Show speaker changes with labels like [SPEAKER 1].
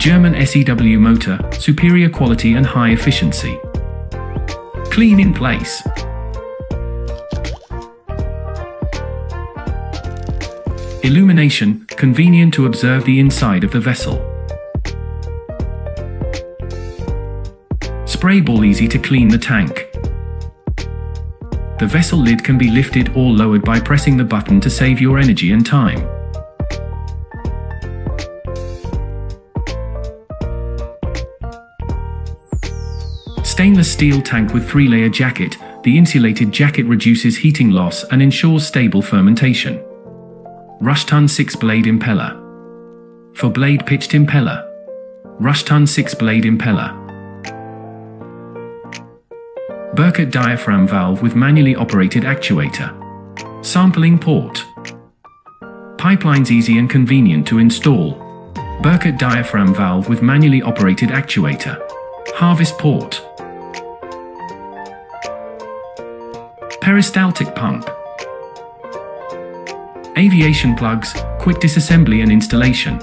[SPEAKER 1] German SEW motor, superior quality and high efficiency. Clean in place. Illumination, convenient to observe the inside of the vessel. Spray ball easy to clean the tank. The vessel lid can be lifted or lowered by pressing the button to save your energy and time. Stainless steel tank with three-layer jacket, the insulated jacket reduces heating loss and ensures stable fermentation. Rushton 6-blade impeller. For blade pitched impeller. Rushton 6-blade impeller. Bürkert diaphragm valve with manually operated actuator. Sampling port. Pipelines easy and convenient to install. Bürkert diaphragm valve with manually operated actuator. Harvest port. Peristaltic pump. Aviation plugs, quick disassembly and installation.